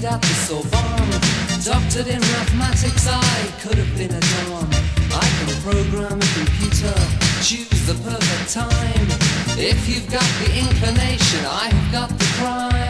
studied at the Sorbonne. Doctored in mathematics, I could have been a don. I can program a computer, choose the perfect time. If you've got the inclination, I have got the crime.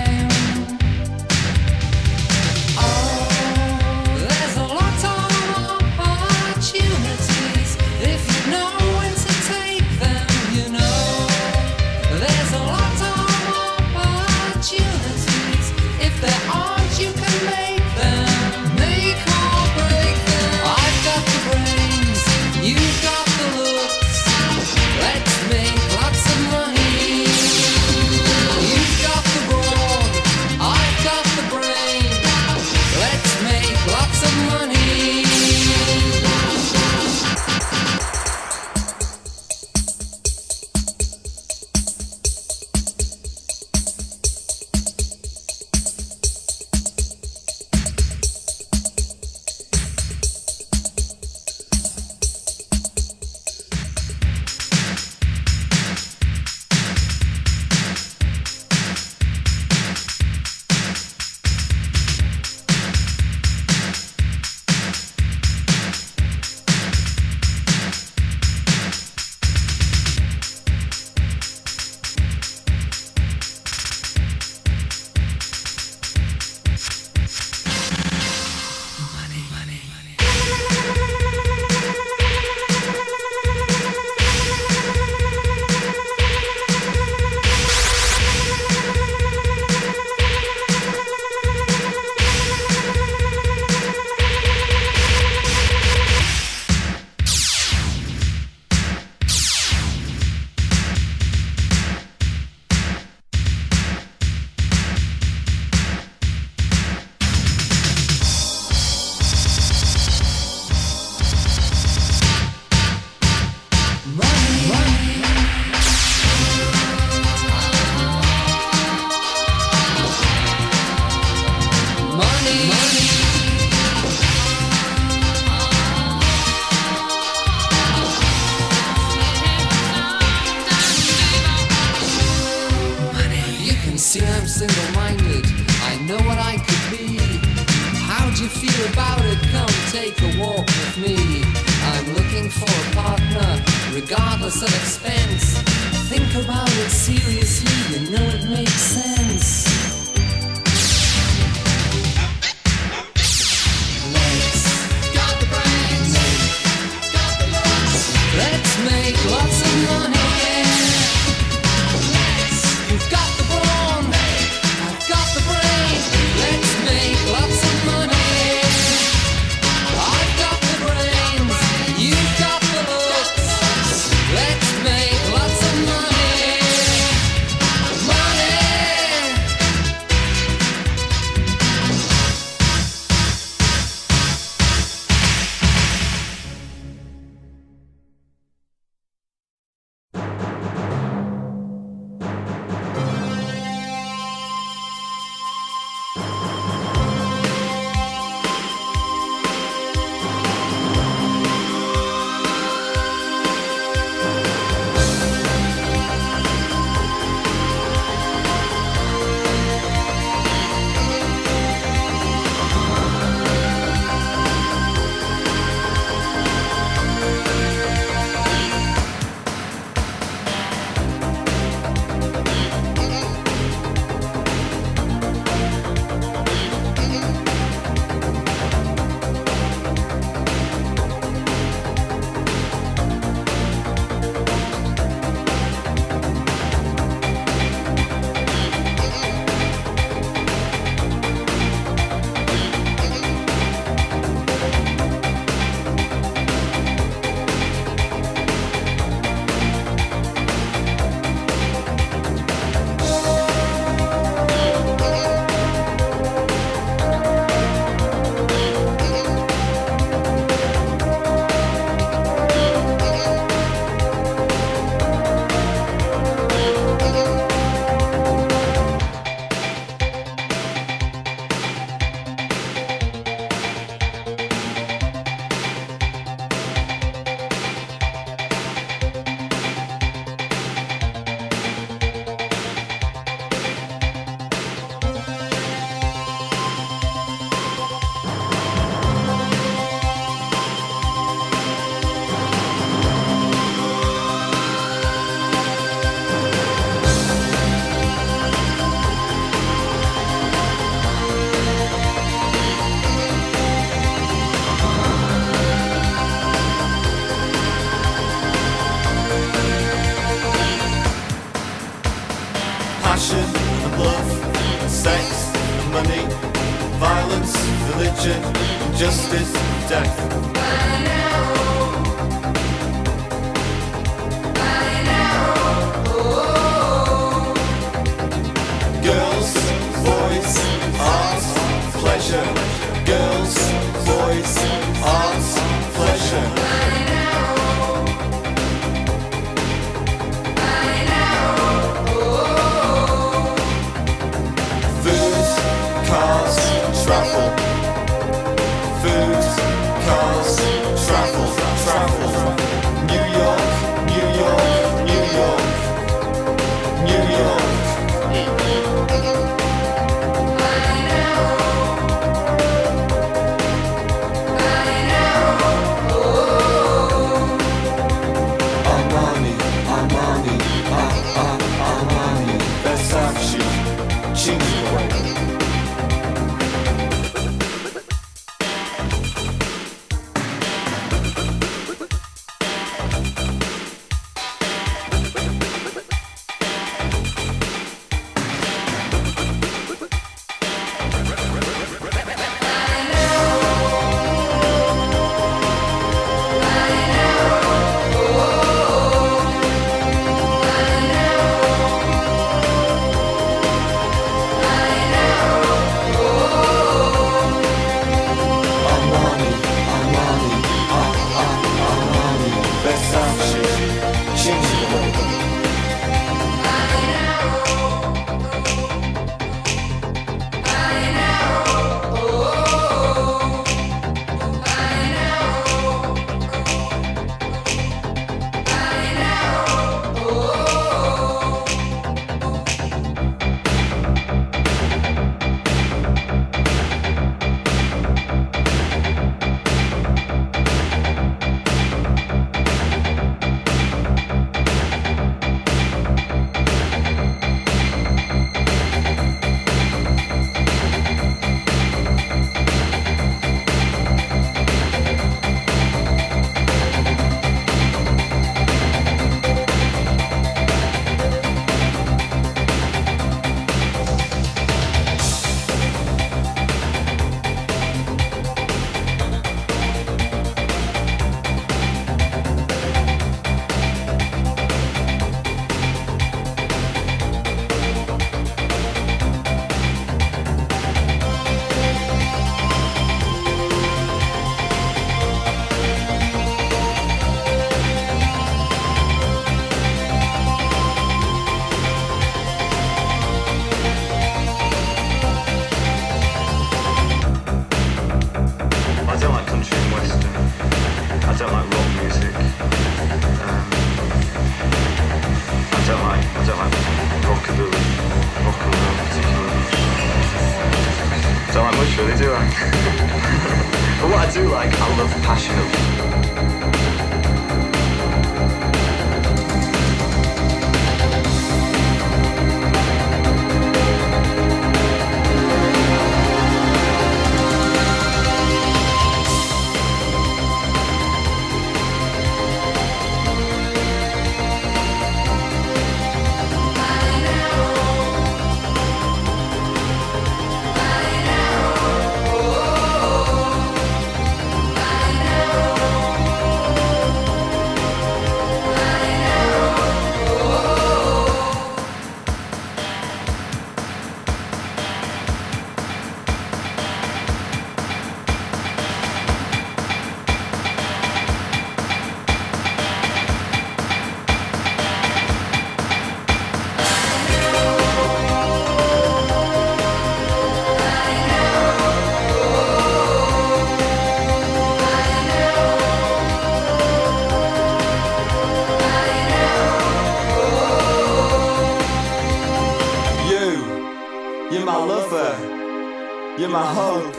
You're my lover, you're my hope,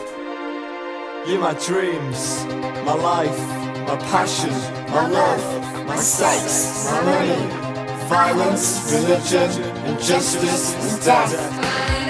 you're my dreams, my life, my passion, my love, my sex, my money, violence, religion, injustice, and death.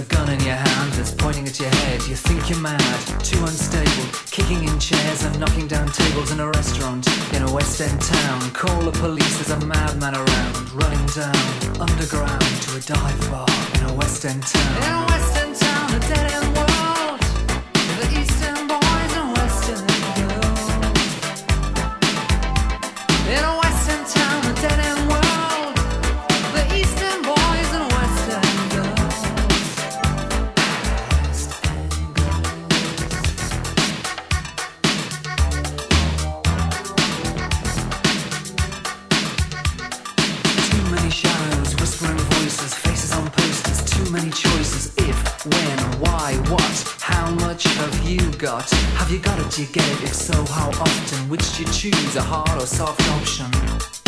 A gun in your hand that's pointing at your head. You think you're mad, too unstable, kicking in chairs and knocking down tables in a restaurant in a West End town. Call the police, there's a madman around, running down underground to a dive bar in a West End town. In a western town, a dead end world. Have you got it? You get it? If so, how often? Which do you choose, a hard or soft option?